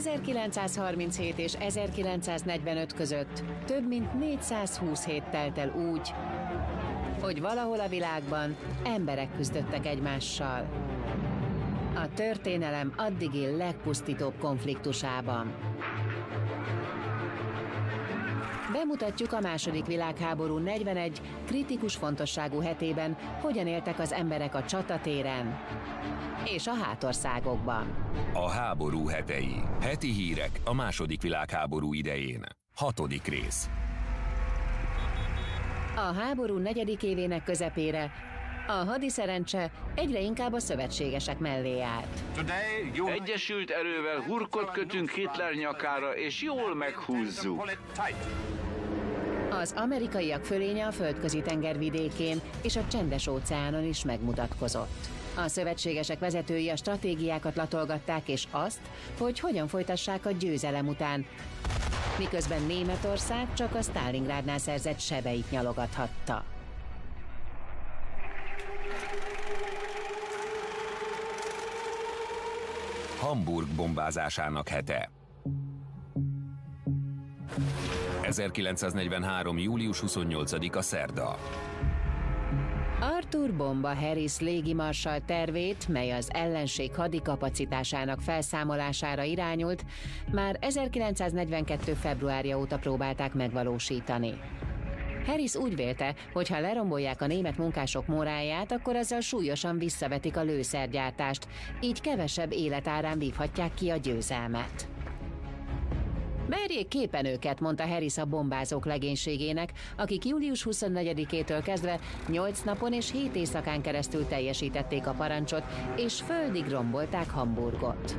1937 és 1945 között több mint 420 hét telt el úgy, hogy valahol a világban emberek küzdöttek egymással. A történelem addigi legpusztítóbb konfliktusában. Bemutatjuk a második világháború 41 kritikus fontosságú hetében, hogyan éltek az emberek a csatatéren és a hátországokban. A háború hetei. Heti hírek a második világháború idején. Hatodik rész. A háború negyedik évének közepére a hadiszerencse egyre inkább a szövetségesek mellé állt. Egyesült erővel hurkot kötünk Hitler nyakára, és jól meghúzzuk. Az amerikaiak fölénye a földközi tenger vidékén és a csendes óceánon is megmutatkozott. A szövetségesek vezetői a stratégiákat latolgatták és azt, hogy hogyan folytassák a győzelem után, miközben Németország csak a Stalingrádnál szerzett sebeit nyalogathatta. Hamburg bombázásának hete. 1943. július 28-a szerda. Arthur Bomba Harris légimarsal tervét, mely az ellenség hadikapacitásának felszámolására irányult, már 1942. februárja óta próbálták megvalósítani. Harris úgy vélte, hogy ha lerombolják a német munkások moráját, akkor ezzel súlyosan visszavetik a lőszergyártást, így kevesebb életárán vívhatják ki a győzelmet. Merjék képen őket, mondta Harris a bombázók legénységének, akik július 24-től kezdve 8 napon és 7 éjszakán keresztül teljesítették a parancsot, és földig rombolták Hamburgot.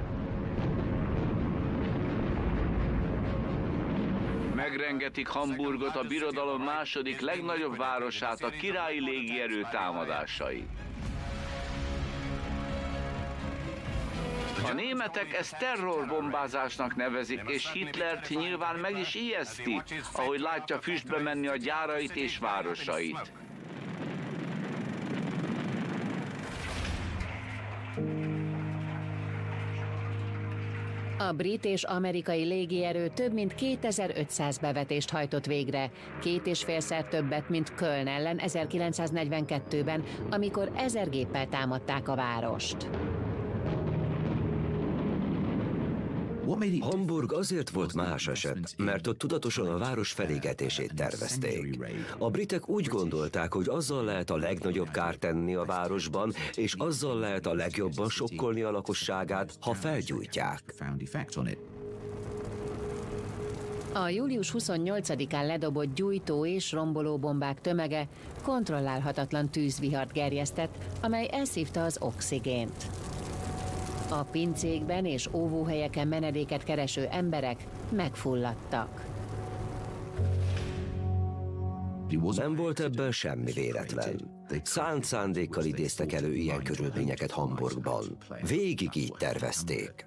Megrengetik Hamburgot a birodalom második legnagyobb városát a királyi légierő támadásai. A németek ezt terrorbombázásnak nevezik, és Hitlert nyilván meg is ijeszti, ahogy látja füstbe menni a gyárait és városait. A brit és amerikai légierő több mint 2500 bevetést hajtott végre, két és félszer többet, mint Köln ellen 1942-ben, amikor ezer géppel támadták a várost. Hamburg azért volt más eset, mert ott tudatosan a város felégetését tervezték. A britek úgy gondolták, hogy azzal lehet a legnagyobb kárt tenni a városban, és azzal lehet a legjobban sokkolni a lakosságát, ha felgyújtják. A július 28-án ledobott gyújtó és romboló bombák tömege kontrollálhatatlan tűzvihart gerjesztett, amely elszívta az oxigént. A pincékben és óvóhelyeken menedéket kereső emberek megfulladtak. Nem volt ebben semmi véletlen. Szánt szándékkal idéztek elő ilyen körülményeket Hamburgban. Végig így tervezték.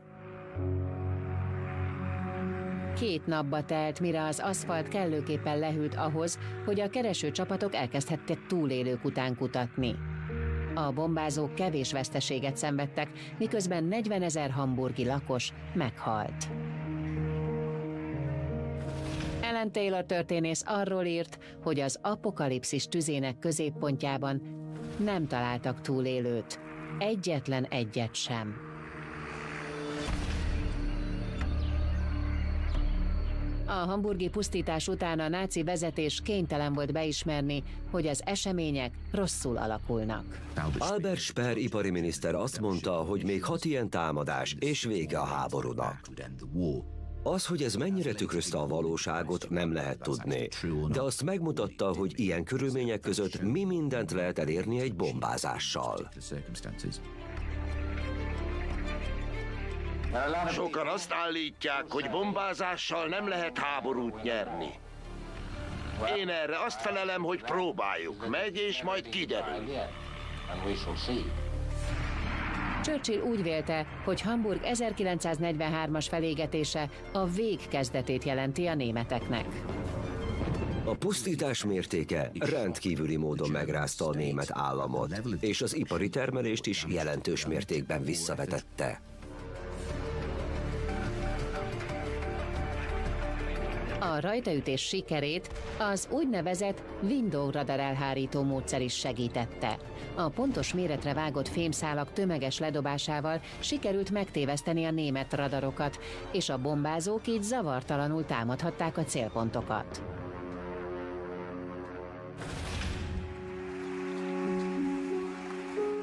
Két napba telt, mire az aszfalt kellőképpen lehűlt ahhoz, hogy a kereső csapatok elkezdhettek túlélők után kutatni. A bombázók kevés veszteséget szenvedtek, miközben 40 ezer hamburgi lakos meghalt. Ellen Taylor történész arról írt, hogy az apokalipszis tüzének középpontjában nem találtak túlélőt, egyetlen egyet sem. A hamburgi pusztítás után a náci vezetés kénytelen volt beismerni, hogy az események rosszul alakulnak. Albert Speer ipari miniszter azt mondta, hogy még hat ilyen támadás, és vége a háborúnak. Az, hogy ez mennyire tükrözte a valóságot, nem lehet tudni, de azt megmutatta, hogy ilyen körülmények között mi mindent lehet elérni egy bombázással. Sokan azt állítják, hogy bombázással nem lehet háborút nyerni. Én erre azt felelem, hogy próbáljuk meg, és majd kiderül. Churchill úgy vélte, hogy Hamburg 1943-as felégetése a vég kezdetét jelenti a németeknek. A pusztítás mértéke rendkívüli módon megrázta a német államot, és az ipari termelést is jelentős mértékben visszavetette. A rajtaütés sikerét az úgynevezett window radar elhárító módszer is segítette. A pontos méretre vágott fémszálak tömeges ledobásával sikerült megtéveszteni a német radarokat, és a bombázók így zavartalanul támadhatták a célpontokat.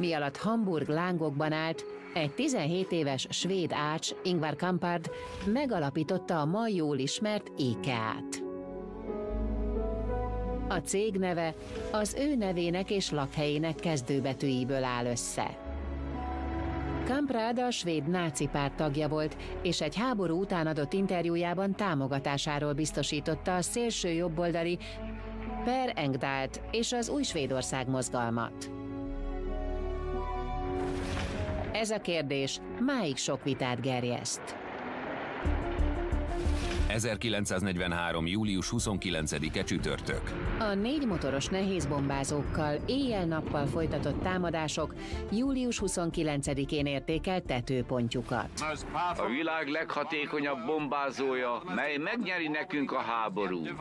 Mi alatt Hamburg lángokban állt, egy 17 éves svéd ács, Ingvar Kampard megalapította a ma jól ismert IKEA-t. A cég neve az ő nevének és lakhelyének kezdőbetűiből áll össze. Kamprad a svéd náci párt tagja volt, és egy háború után adott interjújában támogatásáról biztosította a szélső jobboldali Per Engdahl-t és az új Svédország mozgalmat. Ez a kérdés máig sok vitát gerjeszt. 1943. július 29-e csütörtök. A négy motoros nehézbombázókkal éjjel-nappal folytatott támadások július 29-én érték el tetőpontjukat. A világ leghatékonyabb bombázója, mely megnyeri nekünk a háborút.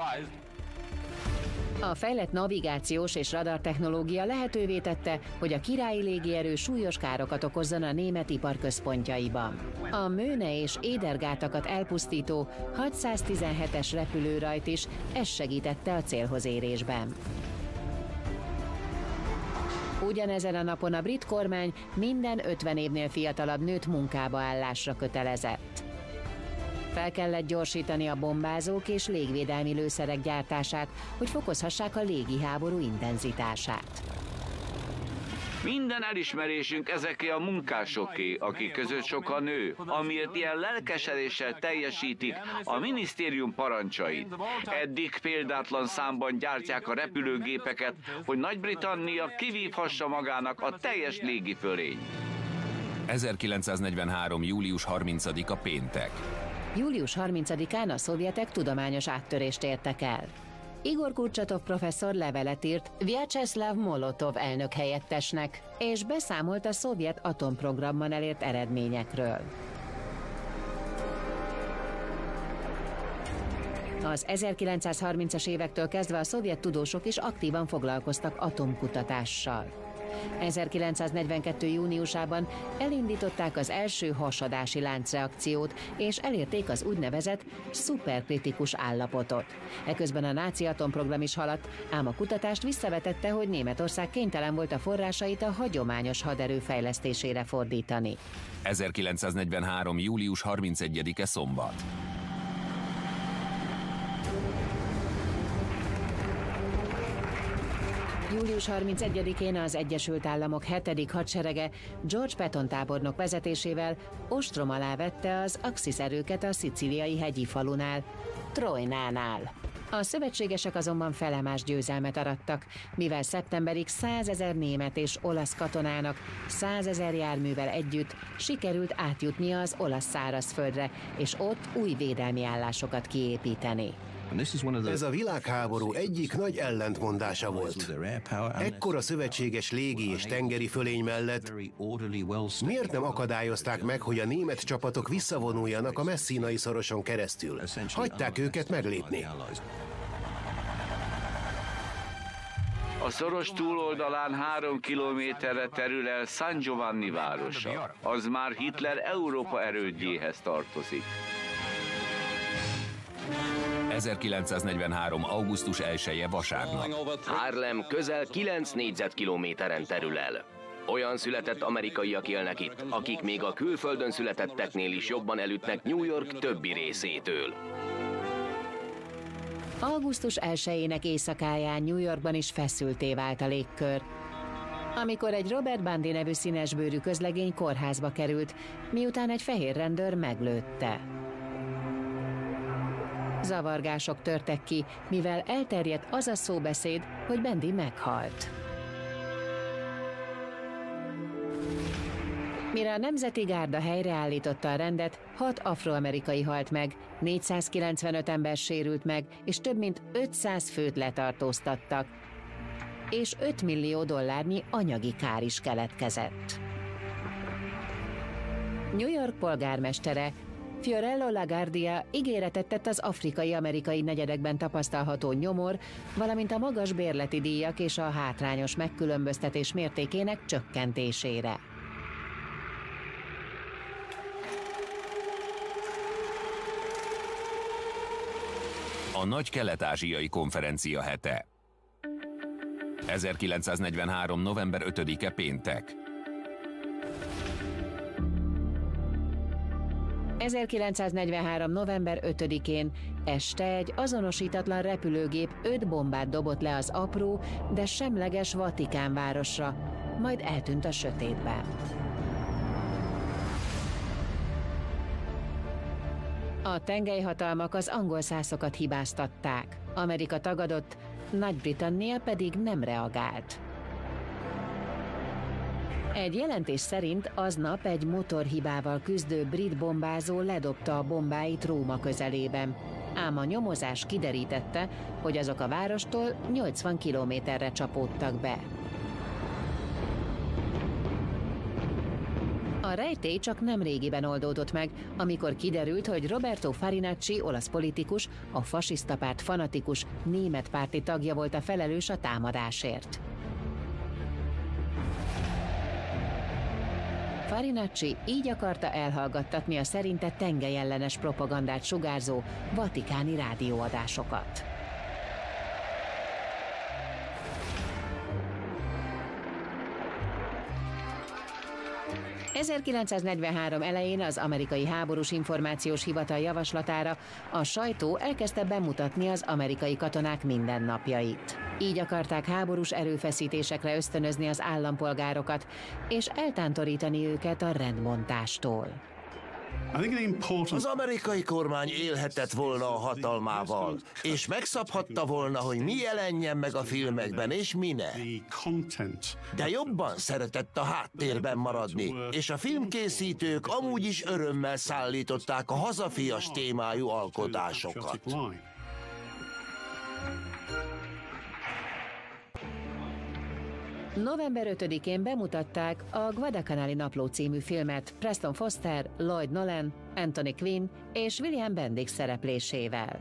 A fejlett navigációs és radar technológia lehetővé tette, hogy a királyi légierő súlyos károkat okozzon a német ipar központjaiban. A Mőne és Édergátakat elpusztító 617-es repülőrajt is ez segítette a célhoz érésben. Ugyanezen a napon a brit kormány minden 50 évnél fiatalabb nőt munkába állásra kötelezett. Fel kellett gyorsítani a bombázók és légvédelmi lőszerek gyártását, hogy fokozhassák a légiháború intenzitását. Minden elismerésünk ezeké a munkásoké, akik között sok a nő, amiért ilyen lelkesedéssel teljesítik a minisztérium parancsait. Eddig példátlan számban gyártják a repülőgépeket, hogy Nagy-Britannia kivívhassa magának a teljes légifölény. 1943. július 30-a péntek. Július 30-án a szovjetek tudományos áttörést értek el. Igor Kurcsatov professzor levelet írt Vyacheslav Molotov elnök helyettesnek, és beszámolt a szovjet atomprogramban elért eredményekről. Az 1930-as évektől kezdve a szovjet tudósok is aktívan foglalkoztak atomkutatással. 1942. júniusában elindították az első hasadási láncreakciót, és elérték az úgynevezett szuperkritikus állapotot. Eközben a náci atomprogram is haladt, ám a kutatást visszavetette, hogy Németország kénytelen volt a forrásait a hagyományos haderő fejlesztésére fordítani. 1943. július 31-e szombat. Július 31-én az Egyesült Államok 7. hadserege George Patton tábornok vezetésével ostrom alá vette az Axis erőket a szicíliai hegyi falunál, Trojnánál. A szövetségesek azonban felemás győzelmet arattak, mivel szeptemberig 100 ezer német és olasz katonának 100 ezer járművel együtt sikerült átjutnia az olasz szárazföldre, és ott új védelmi állásokat kiépíteni. Ez a világháború egyik nagy ellentmondása volt. Ekkor a szövetséges légi és tengeri fölény mellett miért nem akadályozták meg, hogy a német csapatok visszavonuljanak a messzínai szoroson keresztül? Hagyták őket meglépni. A szoros túloldalán három kilométerre terül el San Giovanni városa. Az már Hitler Európa erődjéhez tartozik. 1943. augusztus 1-e vasárnap. Harlem közel 9 négyzetkilométeren terül el. Olyan született amerikaiak élnek itt, akik még a külföldön születetteknél is jobban elütnek New York többi részétől. Augusztus 1-ének éjszakáján New Yorkban is feszülté vált a légkör. Amikor egy Robert Bundy nevű színesbőrű közlegény kórházba került, miután egy fehér rendőr meglőtte. Zavargások törtek ki, mivel elterjedt az a szóbeszéd, hogy Bendi meghalt. Mire a Nemzeti Gárda helyreállította a rendet, hat afroamerikai halt meg, 495 ember sérült meg, és több mint 500 főt letartóztattak, és 5 millió dollárnyi anyagi kár is keletkezett. New York polgármestere Fiorello LaGuardia ígéretet tett az afrikai-amerikai negyedekben tapasztalható nyomor, valamint a magas bérleti díjak és a hátrányos megkülönböztetés mértékének csökkentésére. A Nagy Kelet-Ázsiai Konferencia hete 1943. november 5-e péntek 1943. november 5-én este egy azonosítatlan repülőgép öt bombát dobott le az apró, de semleges Vatikán városra, majd eltűnt a sötétben. A tengelyhatalmak az angol szászokat hibáztatták, Amerika tagadott, Nagy-Britannia pedig nem reagált. Egy jelentés szerint aznap egy motorhibával küzdő brit bombázó ledobta a bombáit Róma közelében. Ám a nyomozás kiderítette, hogy azok a várostól 80 kilométerre csapódtak be. A rejtély csak nem régiben oldódott meg, amikor kiderült, hogy Roberto Farinacci, olasz politikus, a fasiszta párt fanatikus, német párti tagja volt a felelős a támadásért. Farinacci így akarta elhallgattatni a szerinte tengelyenlenes propagandát sugárzó vatikáni rádióadásokat. 1943 elején az amerikai háborús információs hivatal javaslatára a sajtó elkezdte bemutatni az amerikai katonák mindennapjait. Így akarták háborús erőfeszítésekre ösztönözni az állampolgárokat, és eltántorítani őket a rendmontástól. Az amerikai kormány élhetett volna a hatalmával, és megszabhatta volna, hogy mi jelenjen meg a filmekben, és mi ne. De jobban szeretett a háttérben maradni, és a filmkészítők amúgy is örömmel szállították a hazafias témájú alkotásokat. November 5-én bemutatták a Guadalcanali Napló című filmet Preston Foster, Lloyd Nolan, Anthony Quinn és William Bendix szereplésével.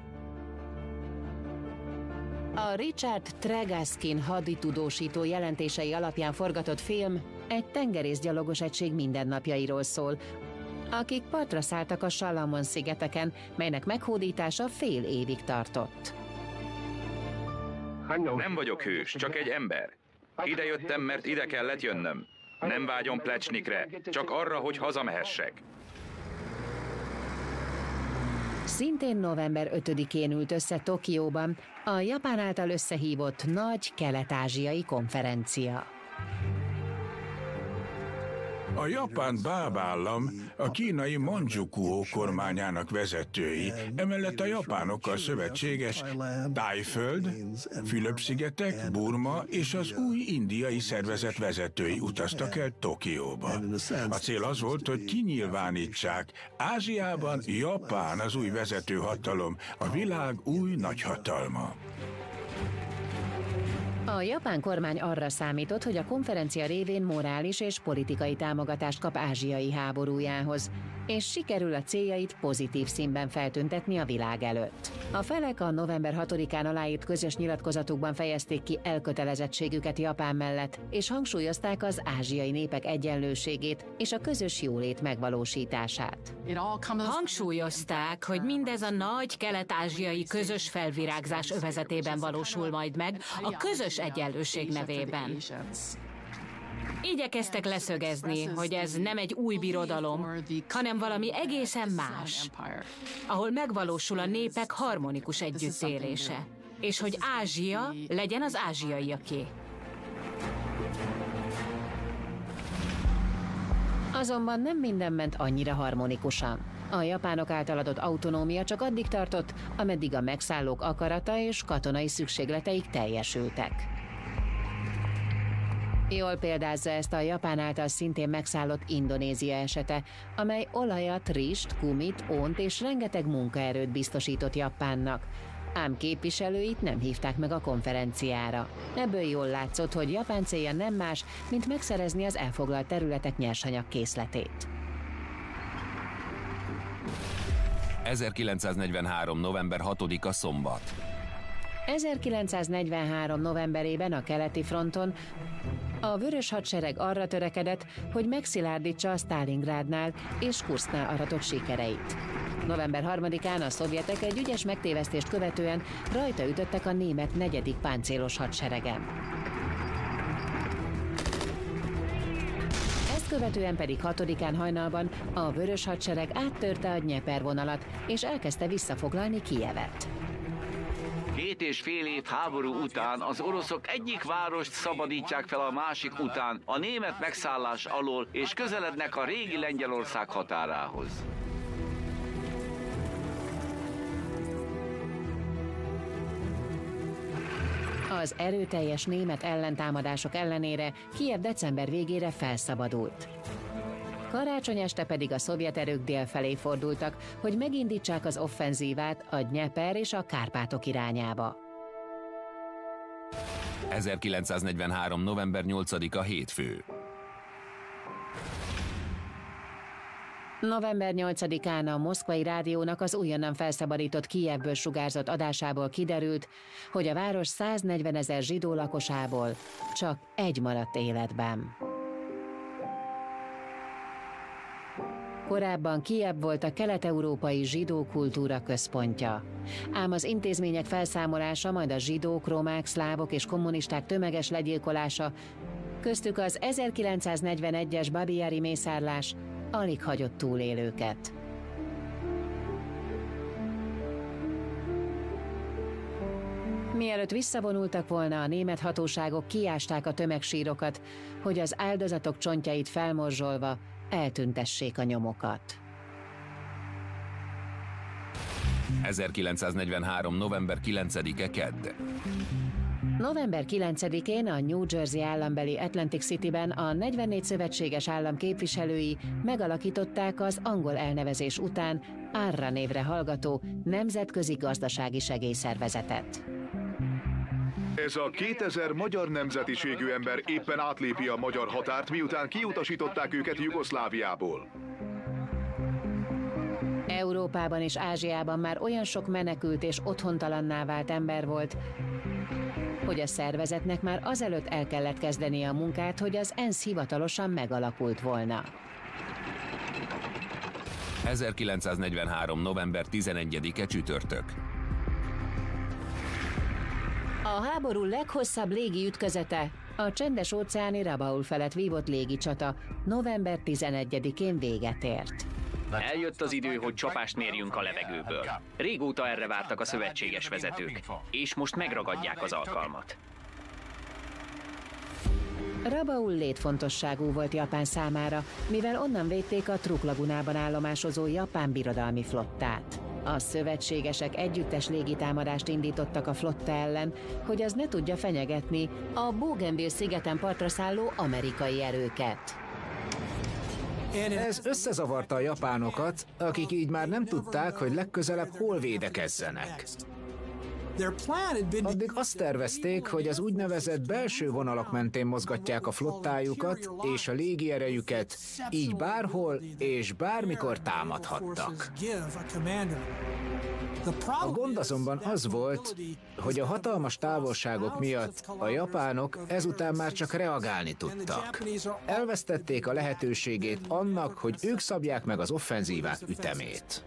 A Richard Tregaskin haditudósító jelentései alapján forgatott film egy tengerészgyalogos egység mindennapjairól szól, akik partra szálltak a Salamon szigeteken, melynek meghódítása fél évig tartott. Nem vagyok hős, csak egy ember. Ide jöttem, mert ide kellett jönnöm. Nem vágyom plecsnikre, csak arra, hogy hazamehessek. Szintén november 5-én ült össze Tokióban a Japán által összehívott nagy kelet-ázsiai konferencia. A japán bábállam a kínai Manchukuo kormányának vezetői, emellett a japánokkal szövetséges Tájföld, Fülöp-szigetek, Burma és az új indiai szervezet vezetői utaztak el Tokióba. A cél az volt, hogy kinyilvánítsák, Ázsiában Japán az új vezető hatalom, a világ új nagyhatalma. A japán kormány arra számított, hogy a konferencia révén morális és politikai támogatást kap ázsiai háborújához, és sikerül a céljait pozitív színben feltüntetni a világ előtt. A felek a november 6-án aláírt közös nyilatkozatukban fejezték ki elkötelezettségüket Japán mellett, és hangsúlyozták az ázsiai népek egyenlőségét és a közös jólét megvalósítását. Hangsúlyozták, hogy mindez a nagy kelet-ázsiai közös felvirágzás övezetében valósul majd meg, a közös egyenlőség nevében. Igyekeztek leszögezni, hogy ez nem egy új birodalom, hanem valami egészen más, ahol megvalósul a népek harmonikus együttélése, és hogy Ázsia legyen az ázsiaiaké. Azonban nem minden ment annyira harmonikusan. A japánok által adott autonómia csak addig tartott, ameddig a megszállók akarata és katonai szükségleteik teljesültek. Jól példázza ezt a Japán által szintén megszállott Indonézia esete, amely olajat, rist, kumit, ont és rengeteg munkaerőt biztosított Japánnak, ám képviselőit nem hívták meg a konferenciára. Ebből jól látszott, hogy Japán célja nem más, mint megszerezni az elfoglalt területek nyersanyag készletét. 1943. november 6-a szombat. 1943. novemberében a keleti fronton a Vörös Hadsereg arra törekedett, hogy megszilárdítsa a Stalingrádnál és Kursznál aratott sikereit. November 3-án a szovjetek egy ügyes megtévesztést követően rajta ütöttek a német negyedik páncélos hadseregen. Követően pedig 6-án hajnalban a Vörös Hadsereg áttörte a Dnyeper vonalat és elkezdte visszafoglalni Kijevet. Két és fél év háború után az oroszok egyik várost szabadítják fel a másik után a német megszállás alól, és közelednek a régi Lengyelország határához. Az erőteljes német ellentámadások ellenére Kiev december végére felszabadult. Karácsony este pedig a szovjet erők dél felé fordultak, hogy megindítsák az offenzívát a Dnyeper és a Kárpátok irányába. 1943. november 8-a hétfő. November 8-án a Moszkvai Rádiónak az újonnan felszabadított Kijevből sugárzott adásából kiderült, hogy a város 140 ezer zsidó lakosából csak egy maradt életben. Korábban Kiev volt a kelet-európai zsidó kultúra központja. Ám az intézmények felszámolása, majd a zsidók, romák, szlávok és kommunisták tömeges legyilkolása, köztük az 1941-es Babiari mészárlás alig hagyott túlélőket. Mielőtt visszavonultak volna, a német hatóságok kiásták a tömegsírokat, hogy az áldozatok csontjait felmorzsolva eltüntessék a nyomokat. 1943. november 9-e kedd. November 9-én a New Jersey állambeli Atlantic Cityben a 44 szövetséges állam képviselői megalakították az angol elnevezés után Árra névre hallgató Nemzetközi Gazdasági Segélyszervezetet. Ez a 2000 magyar nemzetiségű ember éppen átlépi a magyar határt, miután kiutasították őket Jugoszláviából. Európában és Ázsiában már olyan sok menekült és otthontalanná vált ember volt, hogy a szervezetnek már azelőtt el kellett kezdeni a munkát, hogy az ENSZ hivatalosan megalakult volna. 1943. november 11-e csütörtök. A háború leghosszabb légi ütközete a csendes óceáni Rabaul felett vívott légicsata november 11-én véget ért. Eljött az idő, hogy csapást mérjünk a levegőből. Régóta erre vártak a szövetséges vezetők, és most megragadják az alkalmat. Rabaul létfontosságú volt Japán számára, mivel onnan védték a Truklagunában állomásozó japán birodalmi flottát. A szövetségesek együttes légitámadást indítottak a flotta ellen, hogy az ne tudja fenyegetni a Bougainville szigeten partra szálló amerikai erőket. Ez összezavarta a japánokat, akik így már nem tudták, hogy legközelebb hol védekezzenek. Addig azt tervezték, hogy az úgynevezett belső vonalak mentén mozgatják a flottájukat és a légierejüket, így bárhol és bármikor támadhattak. A gond azonban az volt, hogy a hatalmas távolságok miatt a japánok ezután már csak reagálni tudtak. Elvesztették a lehetőségét annak, hogy ők szabják meg az offenzívák ütemét.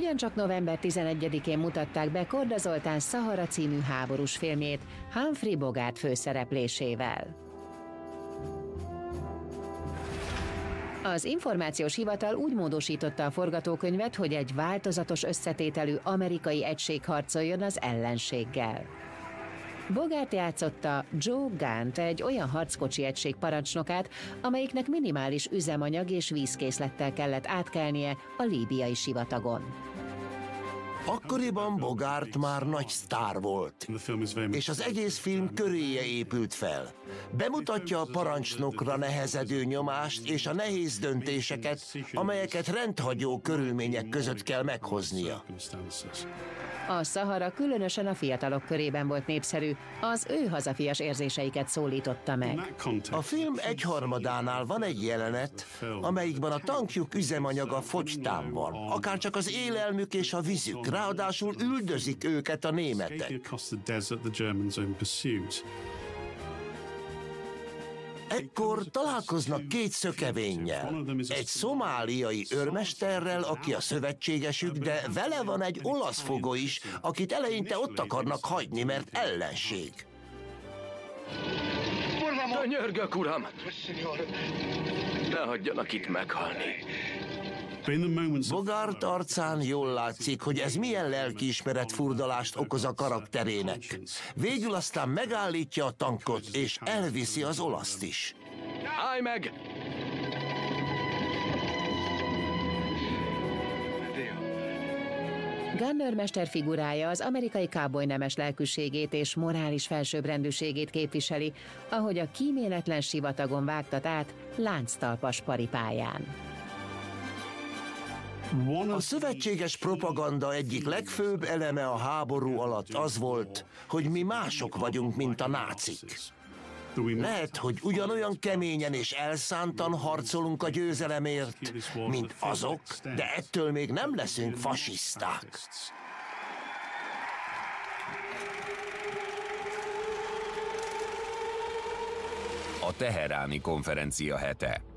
Ugyancsak november 11-én mutatták be Korda Zoltán Szahara című háborús filmjét Humphrey Bogart főszereplésével. Az információs hivatal úgy módosította a forgatókönyvet, hogy egy változatos összetételű amerikai egység harcoljon az ellenséggel. Bogart játszotta Joe Gant, egy olyan harckocsi egység parancsnokát, amelyiknek minimális üzemanyag és vízkészlettel kellett átkelnie a líbiai sivatagon. Akkoriban Bogart már nagy sztár volt, és az egész film köréje épült fel. Bemutatja a parancsnokra nehezedő nyomást és a nehéz döntéseket, amelyeket rendhagyó körülmények között kell meghoznia. A Szahara különösen a fiatalok körében volt népszerű, az ő hazafias érzéseiket szólította meg. A film egyharmadánál van egy jelenet, amelyikben a tankjuk üzemanyaga fogytán van, akár csak az élelmük és a vízük, ráadásul üldözik őket a németek. Ekkor találkoznak két szökevénnyel. Egy szomáliai őrmesterrel, aki a szövetségesük, de vele van egy olasz fogó is, akit eleinte ott akarnak hagyni, mert ellenség. Könyörgök, uram! Ne hagyjanak itt meghalni. Bogart arcán jól látszik, hogy ez milyen lelkiismeret furdalást okoz a karakterének. Végül aztán megállítja a tankot, és elviszi az olaszt is. Állj meg! Gunner mester figurája az amerikai káboly nemes lelkűségét és morális felsőbbrendűségét képviseli, ahogy a kíméletlen sivatagon vágtat át lánctalpas paripáján. A szövetséges propaganda egyik legfőbb eleme a háború alatt az volt, hogy mi mások vagyunk, mint a nácik. Lehet, hogy ugyanolyan keményen és elszántan harcolunk a győzelemért, mint azok, de ettől még nem leszünk fasiszták. A Teheráni konferencia hete.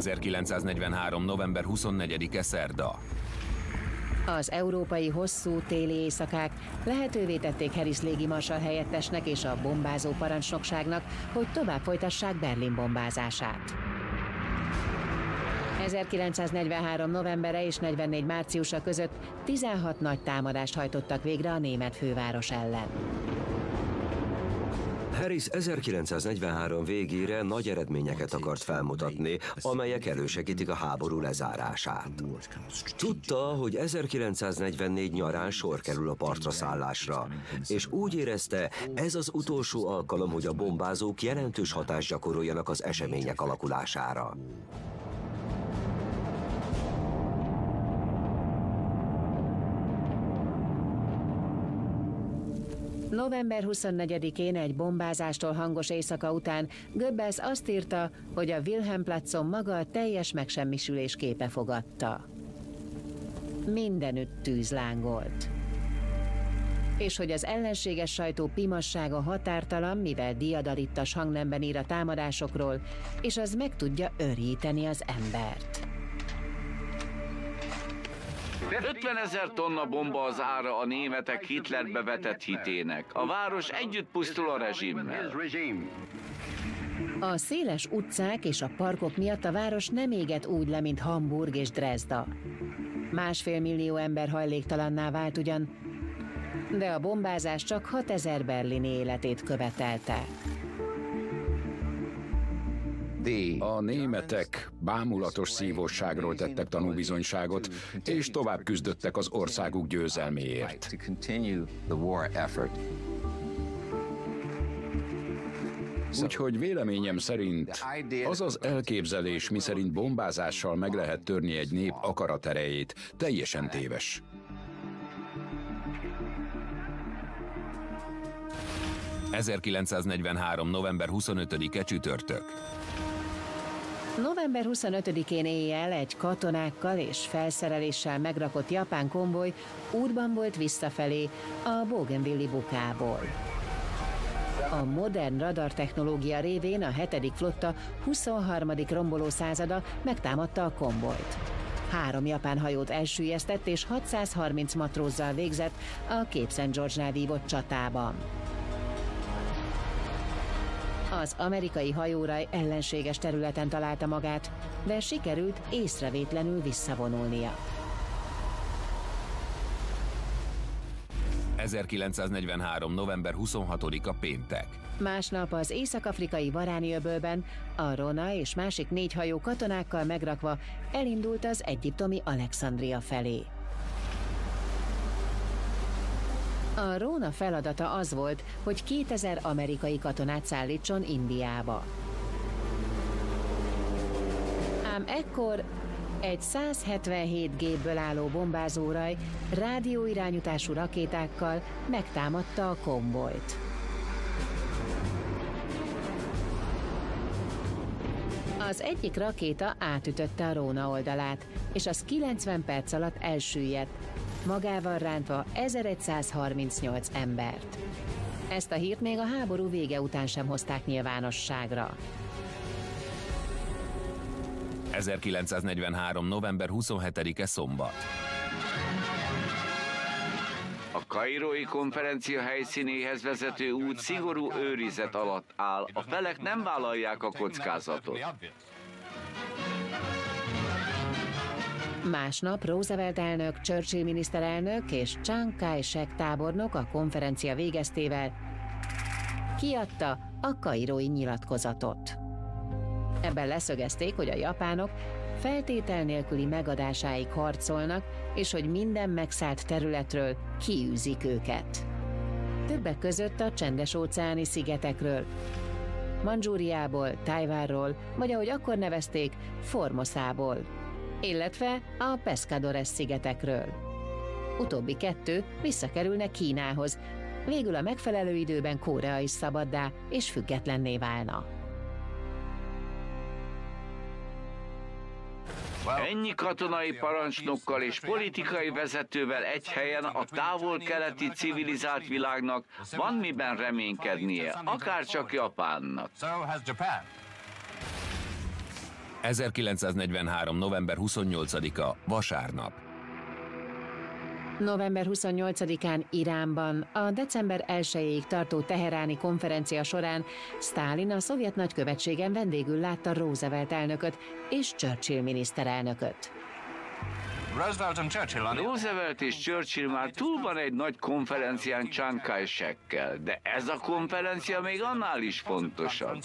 1943. november 24-e szerda. Az európai hosszú téli éjszakák lehetővé tették Harris légimarsal helyettesnek és a bombázó parancsnokságnak, hogy tovább folytassák Berlin bombázását. 1943. novembere és 44. márciusa között 16 nagy támadást hajtottak végre a német főváros ellen. Harris 1943 végére nagy eredményeket akart felmutatni, amelyek elősegítik a háború lezárását. Tudta, hogy 1944 nyarán sor kerül a partra szállásra, és úgy érezte, ez az utolsó alkalom, hogy a bombázók jelentős hatást gyakoroljanak az események alakulására. November 24-én egy bombázástól hangos éjszaka után Goebbels azt írta, hogy a Wilhelmplatzon maga a teljes megsemmisülés képe fogadta. Mindenütt tűz lángolt. És hogy az ellenséges sajtó pimassága határtalan, mivel diadalittas hangnemben ír a támadásokról, és az meg tudja öríteni az embert. 50 ezer tonna bomba az ára a németek Hitlerbe vetett hitének. A város együtt pusztul a rezsimmel. A széles utcák és a parkok miatt a város nem éget úgy le, mint Hamburg és Dresda. Másfél millió ember hajléktalanná vált ugyan, de a bombázás csak 6000 berlini életét követelte. A németek bámulatos szívosságról tettek tanúbizonyságot, és tovább küzdöttek az országuk győzelméért. Úgyhogy véleményem szerint az az elképzelés, miszerint bombázással meg lehet törni egy nép akaraterejét, teljesen téves. ...1943. november 25-e csütörtök. November 25-én éjjel egy katonákkal és felszereléssel megrakott japán konvoj útban volt visszafelé a Bougainville bukából. A modern radar technológia révén a 7. flotta 23. romboló százada megtámadta a konvojt. Három japán hajót elsüllyesztett és 630 matrózzal végzett a Cape St. George-nál vívott csatában. Az amerikai hajóraj ellenséges területen találta magát, de sikerült észrevétlenül visszavonulnia. 1943. november 26-a péntek. Másnap az észak-afrikai Varáni öbölben a Rona és másik négy hajó katonákkal megrakva elindult az egyiptomi Alexandria felé. A Róna feladata az volt, hogy 2000 amerikai katonát szállítson Indiába. Ám ekkor Egy 177 gépből álló bombázóraj rádióirányítású rakétákkal megtámadta a konvojt. Az egyik rakéta átütötte a Róna oldalát, és az 90 perc alatt elsüllyedt, magával rántva 1138 embert. Ezt a hírt még a háború vége után sem hozták nyilvánosságra. 1943. november 27-e szombat. A Kairói konferencia helyszínéhez vezető út szigorú őrizet alatt áll. A felek nem vállalják a kockázatot. Másnap Roosevelt elnök, Churchill miniszterelnök és Chiang Kai-shek tábornok a konferencia végeztével kiadta a kairói nyilatkozatot. Ebben leszögezték, hogy a japánok feltétel nélküli megadásáig harcolnak, és hogy minden megszállt területről kiűzik őket. Többek között a csendes óceáni szigetekről, Manzsúriából, Tájvárról, vagy ahogy akkor nevezték, Formoszából, illetve a Pescadores szigetekről. Utóbbi kettő visszakerülne Kínához, végül a megfelelő időben Korea is szabaddá és függetlenné válna. Ennyi katonai parancsnokkal és politikai vezetővel egy helyen a távol-keleti civilizált világnak van miben reménykednie, akár csak Japánnak. 1943. november 28-a, vasárnap. November 28-án Iránban a december 1-ig tartó teheráni konferencia során Stalin a szovjet nagykövetségen vendégül látta Roosevelt elnököt és Churchill miniszterelnököt. Roosevelt és Churchill már túl van egy nagy konferencián kai de ez a konferencia még annál is fontosabb.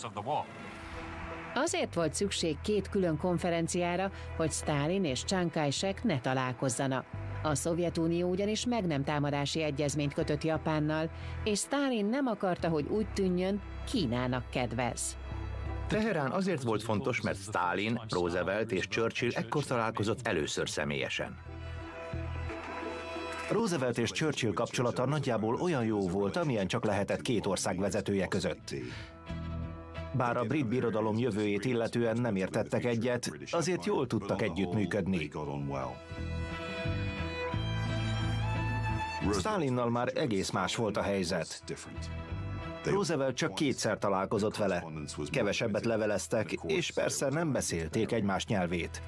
Azért volt szükség két külön konferenciára, hogy Stalin és Kai-shek ne találkozzanak. A Szovjetunió ugyanis meg nem támadási egyezményt kötött Japánnal, és Stalin nem akarta, hogy úgy tűnjön, Kínának kedvez. Teherán azért volt fontos, mert Stalin, Roosevelt és Churchill ekkor találkozott először személyesen. Roosevelt és Churchill kapcsolata nagyjából olyan jó volt, amilyen csak lehetett két ország vezetője között. Bár a brit birodalom jövőjét illetően nem értettek egyet, azért jól tudtak együttműködni. Stalinnal már egész más volt a helyzet. Roosevelt csak kétszer találkozott vele. Kevesebbet leveleztek, és persze nem beszélték egymás nyelvét.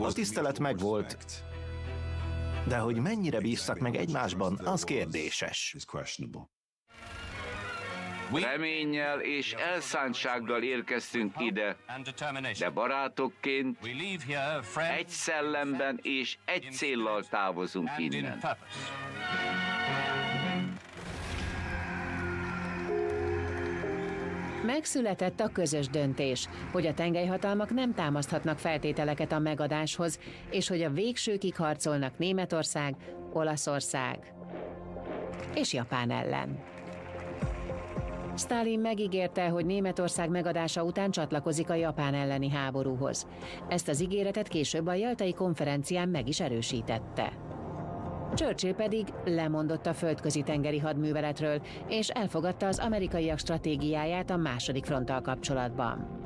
A tisztelet megvolt, de hogy mennyire bíztak meg egymásban, az kérdéses. Reménnyel és elszántsággal érkeztünk ide, de barátokként egy szellemben és egy céllal távozunk innen. Megszületett a közös döntés, hogy a tengelyhatalmak nem támaszthatnak feltételeket a megadáshoz, és hogy a végsőkig harcolnak Németország, Olaszország és Japán ellen. Stalin megígérte, hogy Németország megadása után csatlakozik a Japán elleni háborúhoz. Ezt az ígéretet később a Jaltai konferencián meg is erősítette. Churchill pedig lemondott a földközi tengeri hadműveletről, és elfogadta az amerikaiak stratégiáját a második fronttal kapcsolatban.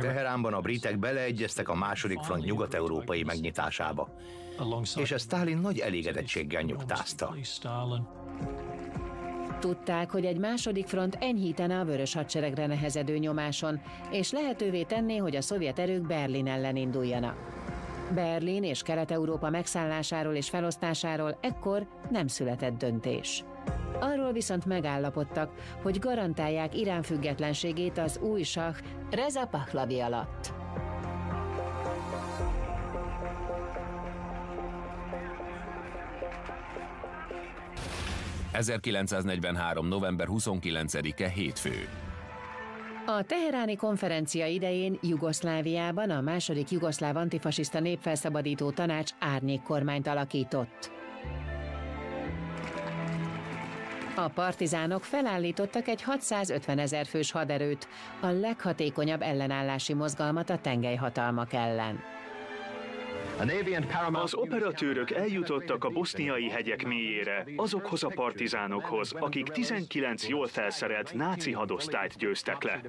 Teheránban a britek beleegyeztek a második front nyugat-európai megnyitásába, és ezt Stalin nagy elégedettséggel nyugtázta. Tudták, hogy egy második front enyhítene a vörös hadseregre nehezedő nyomáson, és lehetővé tenné, hogy a szovjet erők Berlin ellen induljanak. Berlin és Kelet-Európa megszállásáról és felosztásáról ekkor nem született döntés. Arról viszont megállapodtak, hogy garantálják Irán függetlenségét az új sah Reza Pahlavi alatt. 1943. november 29-e hétfő. A teheráni konferencia idején Jugoszláviában a második jugoszláv antifasiszta népfelszabadító tanács árnyék kormányt alakított. A partizánok felállítottak egy 650 ezer fős haderőt, a leghatékonyabb ellenállási mozgalmat a tengelyhatalmak ellen. Az operatőrök eljutottak a boszniai hegyek mélyére, azokhoz a partizánokhoz, akik 19 jól felszerelt náci hadosztályt győztek le.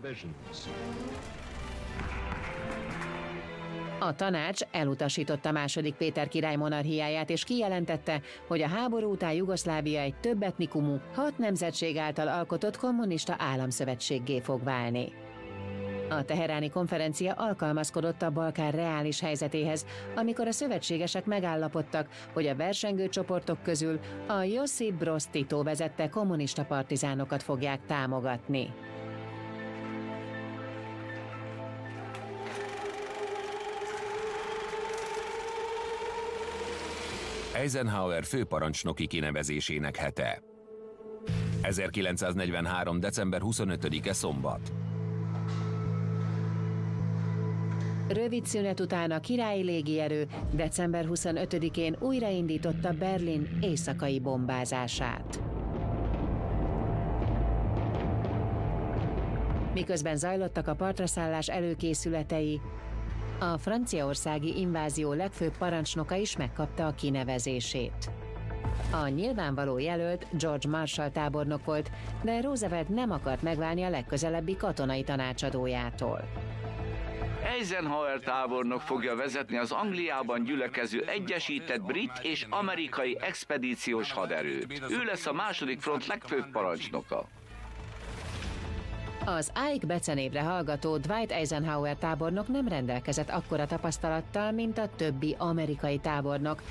A tanács elutasította második Péter király monarchiáját, és kijelentette, hogy a háború után Jugoszlávia egy több etnikumú, hat nemzetség által alkotott kommunista államszövetséggé fog válni. A teheráni konferencia alkalmazkodott a Balkán reális helyzetéhez, amikor a szövetségesek megállapodtak, hogy a versengő csoportok közül a Josip Broz Tito vezette kommunista partizánokat fogják támogatni. Eisenhower főparancsnoki kinevezésének hete. 1943. december 25-e szombat. Rövid szünet után a királyi légierő december 25-én újraindította Berlin éjszakai bombázását. Miközben zajlottak a partraszállás előkészületei, a franciaországi invázió legfőbb parancsnoka is megkapta a kinevezését. A nyilvánvaló jelölt George Marshall tábornok volt, de Roosevelt nem akart megválni a legközelebbi katonai tanácsadójától. Eisenhower tábornok fogja vezetni az Angliában gyülekező egyesített brit és amerikai expedíciós haderőt. Ő lesz a második front legfőbb parancsnoka. Az Ike becenévre hallgató Dwight Eisenhower tábornok nem rendelkezett akkora tapasztalattal, mint a többi amerikai tábornok,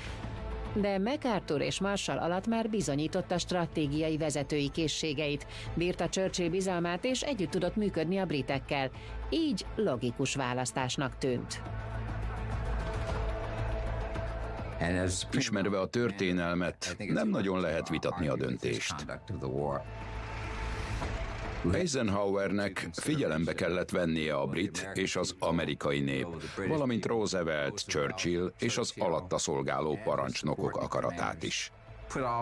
de MacArthur és Marshall alatt már bizonyította stratégiai vezetői készségeit, bírta Churchill bizalmát és együtt tudott működni a britekkel, így logikus választásnak tűnt. Ismerve a történelmet, nem nagyon lehet vitatni a döntést. Eisenhowernek figyelembe kellett vennie a brit és az amerikai nép, valamint Roosevelt, Churchill és az alatta szolgáló parancsnokok akaratát is.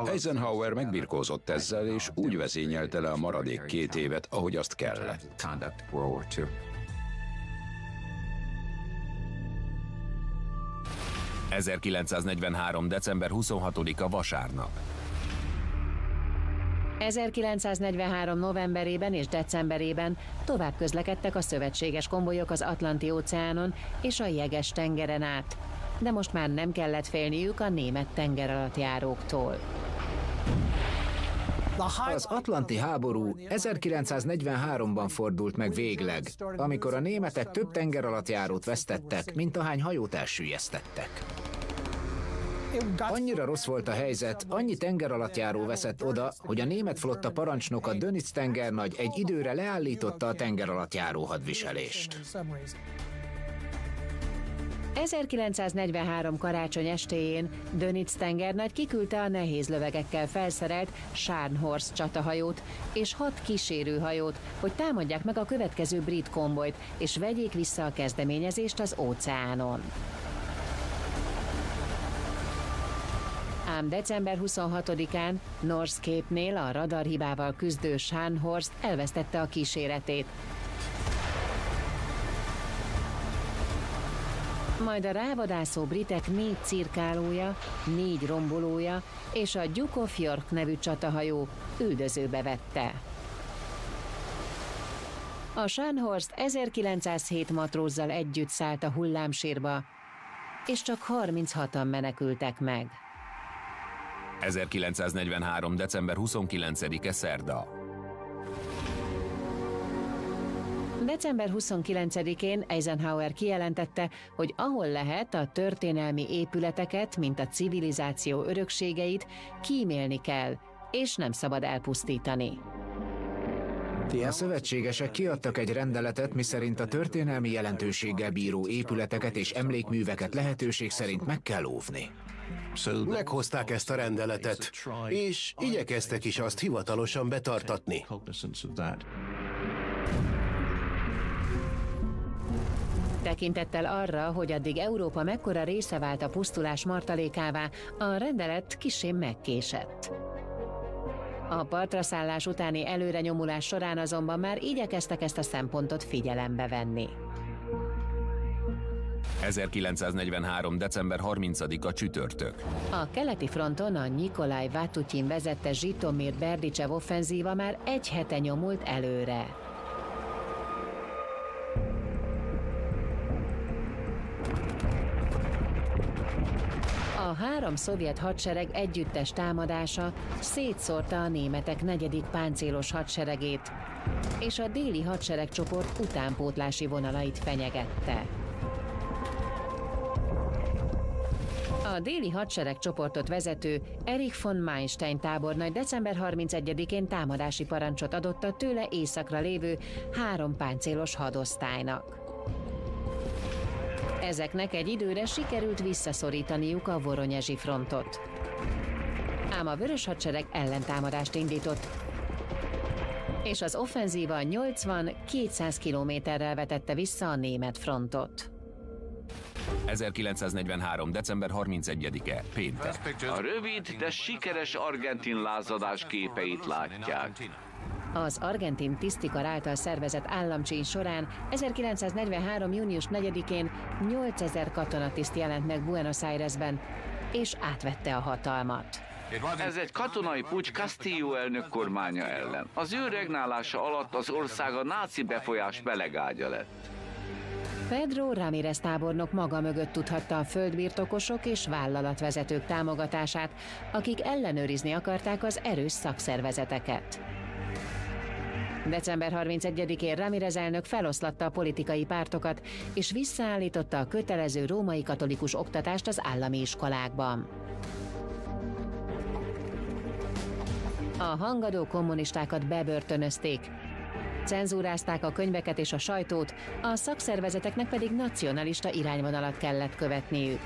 Eisenhower megbirkózott ezzel, és úgy vezényelte le a maradék két évet, ahogy azt kellett. 1943. december 26-a vasárnap. 1943. novemberében és decemberében tovább közlekedtek a szövetséges konvojok az Atlanti-óceánon és a jeges tengeren át, de most már nem kellett félniük a német tengeralattjáróktól. Az Atlanti háború 1943-ban fordult meg végleg, amikor a németek több tengeralattjárót vesztettek, mint ahány hajót elsüllyesztettek. Annyira rossz volt a helyzet, annyi tengeralattjáró veszett oda, hogy a német flotta parancsnoka Dönitz tengernagy egy időre leállította a tengeralattjáró hadviselést. 1943 karácsony estéjén Dönitz tengernagy kiküldte a nehéz lövegekkel felszerelt Scharnhorst csatahajót és hat kísérőhajót, hogy támadják meg a következő brit konvojt, és vegyék vissza a kezdeményezést az óceánon. Ám december 26-án North Cape-nél a radarhibával küzdő Scharnhorst elvesztette a kíséretét. Majd a rávadászó britek négy cirkálója, négy rombolója és a Duke of York nevű csatahajó üldözőbe vette. A Scharnhorst 1907 matrózzal együtt szállt a hullámsírba, és csak 36-an menekültek meg. 1943. december 29-e szerda. December 29-én Eisenhower kijelentette, hogy ahol lehet a történelmi épületeket, mint a civilizáció örökségeit, kímélni kell, és nem szabad elpusztítani. A szövetségesek kiadtak egy rendeletet, miszerint a történelmi jelentőséggel bíró épületeket és emlékműveket lehetőség szerint meg kell óvni. Meghozták ezt a rendeletet, és igyekeztek is azt hivatalosan betartatni. Tekintettel arra, hogy addig Európa mekkora része vált a pusztulás martalékává, a rendelet kisé megkésett. A partraszállás utáni előrenyomulás során azonban már igyekeztek ezt a szempontot figyelembe venni. 1943. december 30-a csütörtök. A keleti fronton a Nikolaj Vatutin vezette Zsitomir Berdicsev offenzíva már egy hete nyomult előre. A három szovjet hadsereg együttes támadása szétszórta a németek negyedik páncélos hadseregét, és a déli hadseregcsoport utánpótlási vonalait fenyegette. A déli hadseregcsoportot vezető Erich von Meinstein tábornagy december 31-én támadási parancsot adott a tőle északra lévő három páncélos hadosztálynak. Ezeknek egy időre sikerült visszaszorítaniuk a Voronyezsi frontot. Ám a vörös hadsereg ellentámadást indított, és az offenzíva 80-200 kilométerrel vetette vissza a német frontot. 1943. december 31-e, péntek. A rövid, de sikeres argentin lázadás képeit látják. Az argentin tisztikar által szervezett államcsíny során 1943. június 4-én 8000 katonatiszt jelent meg Buenos Airesben, és átvette a hatalmat. Ez egy katonai pucs Castillo elnök kormánya ellen. Az ő regnálása alatt az ország a náci befolyás belegágya lett. Pedro Ramirez tábornok maga mögött tudhatta a földbirtokosok és vállalatvezetők támogatását, akik ellenőrizni akarták az erős szakszervezeteket. December 31-én Ramirez elnök feloszlatta a politikai pártokat, és visszaállította a kötelező római katolikus oktatást az állami iskolákban. A hangadó kommunistákat bebörtönözték, Cenzúrázták a könyveket és a sajtót, a szakszervezeteknek pedig nacionalista irányvonalat kellett követniük.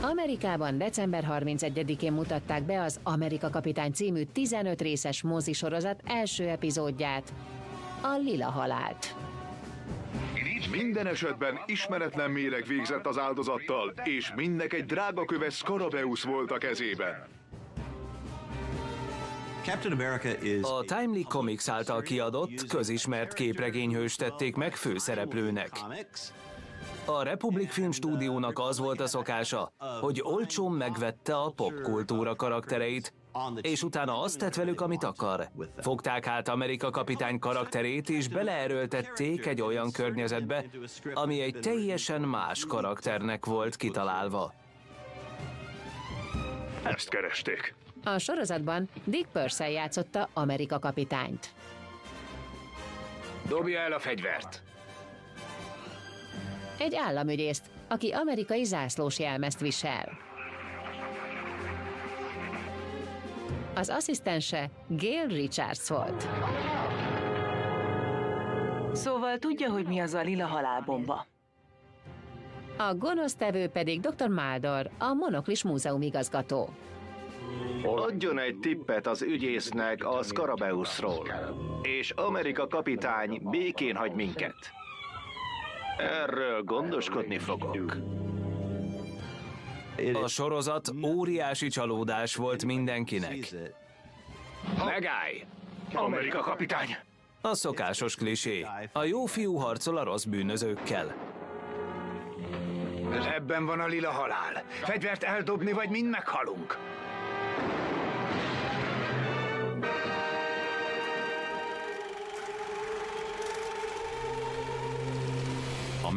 Amerikában december 31-én mutatták be az Amerika Kapitány című 15 részes mozisorozat első epizódját, a Lila Halált. Minden esetben ismeretlen méreg végzett az áldozattal, és mindnek egy drága köves Scarabeus volt a kezében. A Timely Comics által kiadott, közismert képregényhős tették meg főszereplőnek. A Republic Film Stúdiónak az volt a szokása, hogy olcsón megvette a popkultúra karaktereit, és utána azt tett velük, amit akar. Fogták át Amerika kapitány karakterét, és beleerőltették egy olyan környezetbe, ami egy teljesen más karakternek volt kitalálva. Ezt keresték. A sorozatban Dick Purcell játszotta Amerika kapitányt. Dobja el a fegyvert! Egy államügyészt, aki amerikai zászlós jelmezt visel. Az asszisztense Gail Richards volt. Szóval tudja, hogy mi az a lila halálbomba. A gonosztevő pedig Dr. Maldor, a Monoklis Múzeum igazgató. Adjon egy tippet az ügyésznek a Scarabeusról, és Amerika kapitány békén hagy minket. Erről gondoskodni fogok. A sorozat óriási csalódás volt mindenkinek. Megállj! Amerika kapitány! A szokásos klisé. A jó fiú harcol a rossz bűnözőkkel. Ebben van a lila halál. Fegyvert eldobni, vagy mind meghalunk.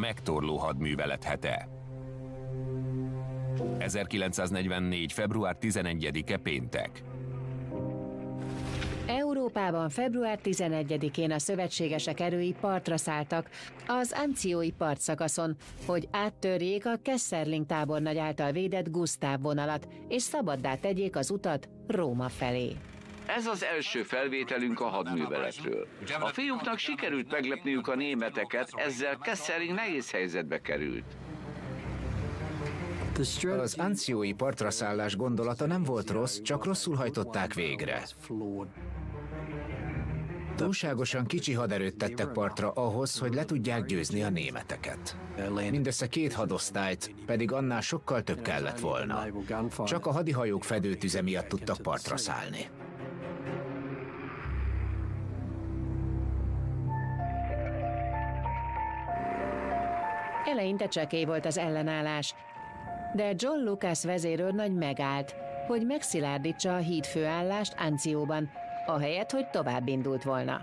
Megtorló hadművelet hete. 1944. február 11-e péntek. Európában február 11-én a szövetségesek erői partra szálltak az Anciói partszakaszon, hogy áttörjék a Kesserling tábornagy által védett Gusztáv vonalat, és szabaddá tegyék az utat Róma felé. Ez az első felvételünk a hadműveletről. A fiúknak sikerült meglepniük a németeket, ezzel Kesseling nehéz helyzetbe került. Az anciói partraszállás gondolata nem volt rossz, csak rosszul hajtották végre. Túlságosan kicsi haderőt tettek partra ahhoz, hogy le tudják győzni a németeket. Mindössze két hadosztályt, pedig annál sokkal több kellett volna. Csak a hadihajók fedőtüze miatt tudtak partra szállni. Eleinte csekély volt az ellenállás, de John Lucas vezérőrnagy megállt, hogy megszilárdítsa a híd főállást Ancióban, ahelyett, hogy tovább indult volna.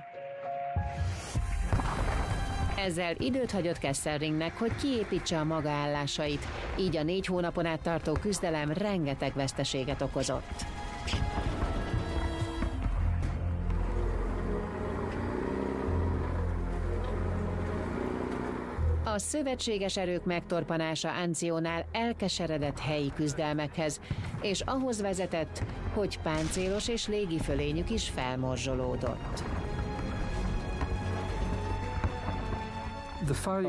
Ezzel időt hagyott Kesselringnek, hogy kiépítse a maga állásait, így a négy hónapon át tartó küzdelem rengeteg veszteséget okozott. A szövetséges erők megtorpanása Anciónál elkeseredett helyi küzdelmekhez, és ahhoz vezetett, hogy páncélos és légifölényük is felmorzsolódott.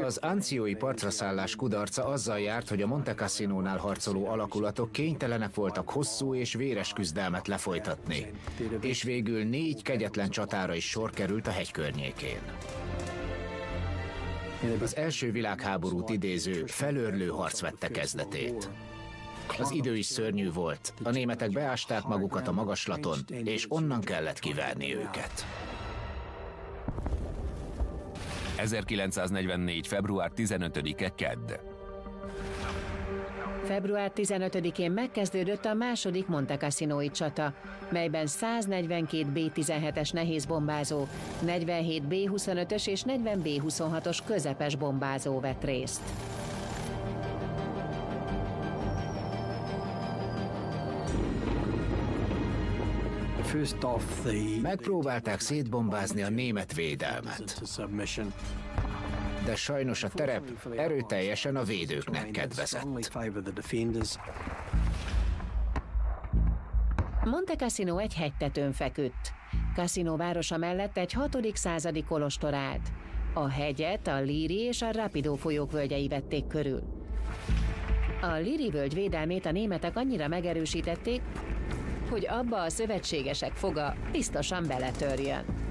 Az anciói partraszállás kudarca azzal járt, hogy a Monte Cassinónál harcoló alakulatok kénytelenek voltak hosszú és véres küzdelmet lefolytatni, és végül négy kegyetlen csatára is sor került a hegy környékén. Az első világháborút idéző felörlő harc vette kezdetét. Az idő is szörnyű volt. A németek beásták magukat a magaslaton, és onnan kellett kiverni őket. 1944. február 15-e Kedd. Február 15-én megkezdődött a második Monte Cassinoi csata, melyben 142 B-17-es nehéz bombázó, 47 B-25-ös és 40 B-26-os közepes bombázó vett részt. Megpróbálták szétbombázni a német védelmet. De sajnos a terep erőteljesen a védőknek kedvezett. Monte Cassino egy hegytetőn feküdt. Cassino városa mellett egy 6. századi kolostor állt. A hegyet a Liri és a Rapido folyók völgyei vették körül. A Liri völgy védelmét a németek annyira megerősítették, hogy abba a szövetségesek foga biztosan beletörjön.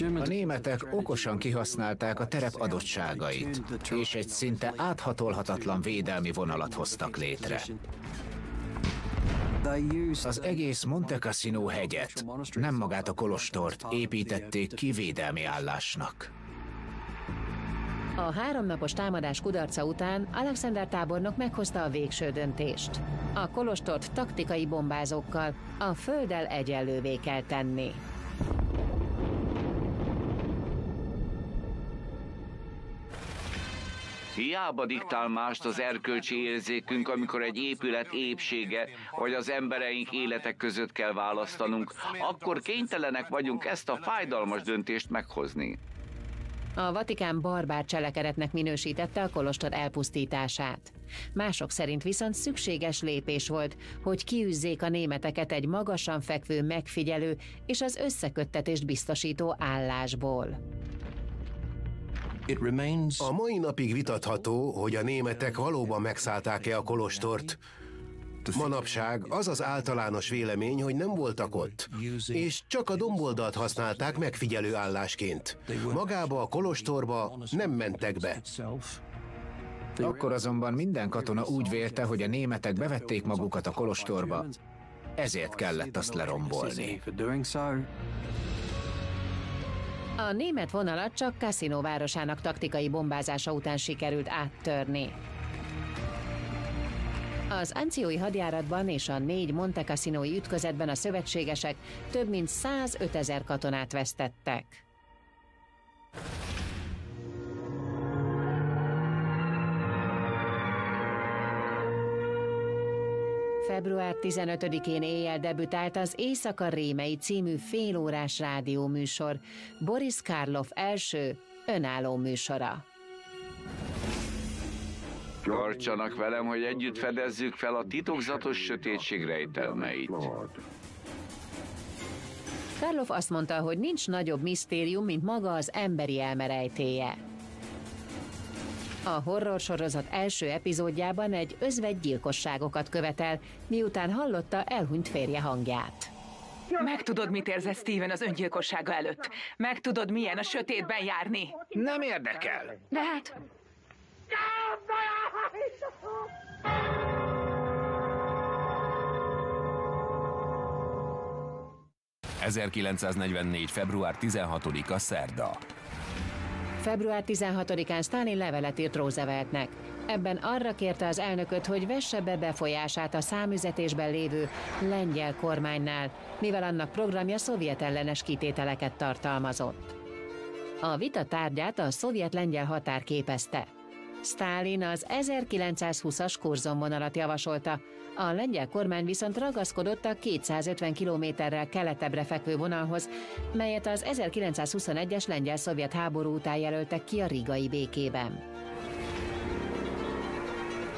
A németek okosan kihasználták a terep adottságait, és egy szinte áthatolhatatlan védelmi vonalat hoztak létre. Az egész Monte Cassino hegyet, nem magát a kolostort építették ki védelmi állásnak. A háromnapos támadás kudarca után Alexander tábornok meghozta a végső döntést. A kolostort taktikai bombázókkal a földdel egyenlővé kell tenni. Hiába diktál mást az erkölcsi érzékünk, amikor egy épület épsége, vagy az embereink életek között kell választanunk, akkor kénytelenek vagyunk ezt a fájdalmas döntést meghozni. A Vatikán barbár cselekedetnek minősítette a kolostor elpusztítását. Mások szerint viszont szükséges lépés volt, hogy kiűzzék a németeket egy magasan fekvő megfigyelő és az összeköttetést biztosító állásból. A mai napig vitatható, hogy a németek valóban megszállták-e a kolostort, Manapság az az általános vélemény, hogy nem voltak ott, és csak a domboldalt használták megfigyelő állásként. Magába a kolostorba nem mentek be. Akkor azonban minden katona úgy vélte, hogy a németek bevették magukat a kolostorba, ezért kellett azt lerombolni. A német vonalat csak Cassino városának taktikai bombázása után sikerült áttörni. Az anciói hadjáratban és a négy Monte Cassinoi ütközetben a szövetségesek több mint 105 ezer katonát vesztettek. Február 15-én éjjel debütált az Éjszaka Rémei című félórás rádióműsor, Boris Karloff első önálló műsora. Tartsanak velem, hogy együtt fedezzük fel a titokzatos sötétség rejtelmeit. Karloff azt mondta, hogy nincs nagyobb misztérium, mint maga az emberi elme rejtéje. A horror sorozat első epizódjában egy özvegy gyilkosságokat követel, miután hallotta elhunyt férje hangját. Megtudod, mit érzett Steven az öngyilkossága előtt? Megtudod, milyen a sötétben járni? Nem érdekel. De hát... 1944. február 16-a szerda. Február 16-án Stalin levelet írt Rooseveltnek. Ebben arra kérte az elnököt, hogy vesse be befolyását a számüzetésben lévő lengyel kormánynál, mivel annak programja szovjet ellenes kitételeket tartalmazott. A vita tárgyát a szovjet-lengyel határ képezte. Stalin az 1920-as kurzonvonalat javasolta, a lengyel kormány viszont ragaszkodott a 250 kilométerrel keletebbre fekvő vonalhoz, melyet az 1921-es lengyel-szovjet háború után jelöltek ki a rigai békében.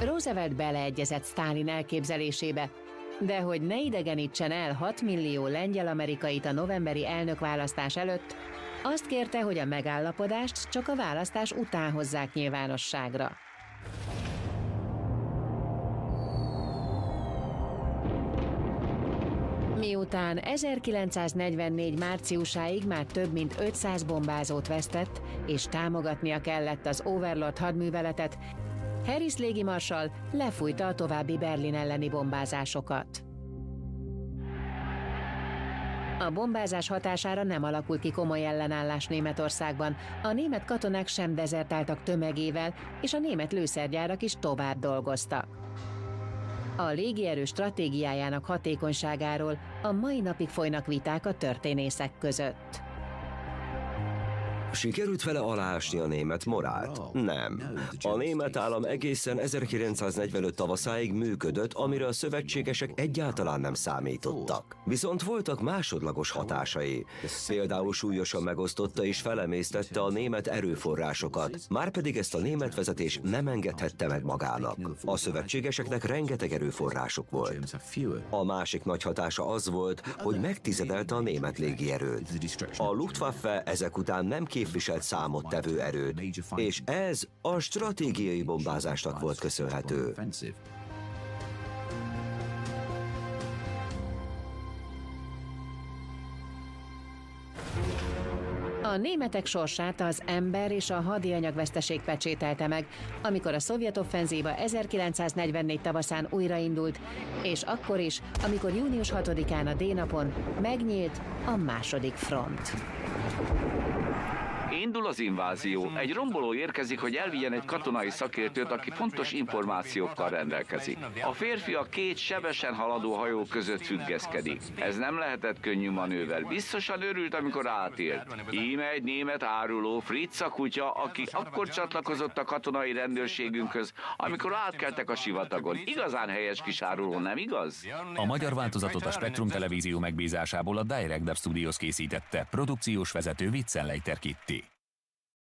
Roosevelt beleegyezett Stalin elképzelésébe, de hogy ne idegenítsen el 6 millió lengyel-amerikait a novemberi elnökválasztás előtt, azt kérte, hogy a megállapodást csak a választás után hozzák nyilvánosságra. Miután 1944 márciusáig már több mint 500 bombázót vesztett, és támogatnia kellett az Overlord hadműveletet, Harris légimarsal lefújta a további Berlin elleni bombázásokat. A bombázás hatására nem alakult ki komoly ellenállás Németországban. A német katonák sem dezertáltak tömegével, és a német lőszergyárak is tovább dolgoztak. A légierő stratégiájának hatékonyságáról a mai napig folynak viták a történészek között. Sikerült vele aláásni a német morált? Nem. A német állam egészen 1945 tavaszáig működött, amire a szövetségesek egyáltalán nem számítottak. Viszont voltak másodlagos hatásai. Például súlyosan megosztotta és felemésztette a német erőforrásokat, márpedig ezt a német vezetés nem engedhette meg magának. A szövetségeseknek rengeteg erőforrások volt. A másik nagy hatása az volt, hogy megtizedelte a német légierőt. A Luftwaffe ezek után nem képviselte képviselt számottevő erőt, és ez a stratégiai bombázásnak volt köszönhető. A németek sorsát az ember és a hadianyagveszteség pecsételte meg, amikor a szovjet offenzíva 1944 tavaszán újraindult, és akkor is, amikor június 6-án a D-napon megnyílt a második front. Indul az invázió. Egy romboló érkezik, hogy elvigyen egy katonai szakértőt, aki fontos információkkal rendelkezik. A férfi a két sebesen haladó hajó között függeszkedik. Ez nem lehetett könnyű manőver. Biztosan örült, amikor átért. Íme egy német áruló, Fritz a kutya, aki akkor csatlakozott a katonai rendőrségünkhöz, amikor átkeltek a sivatagon. Igazán helyes kis áruló, nem igaz? A magyar változatot a Spektrum Televízió megbízásából a Direct Dub Studios készítette, produkciós vezető Witzenleiter Kitti.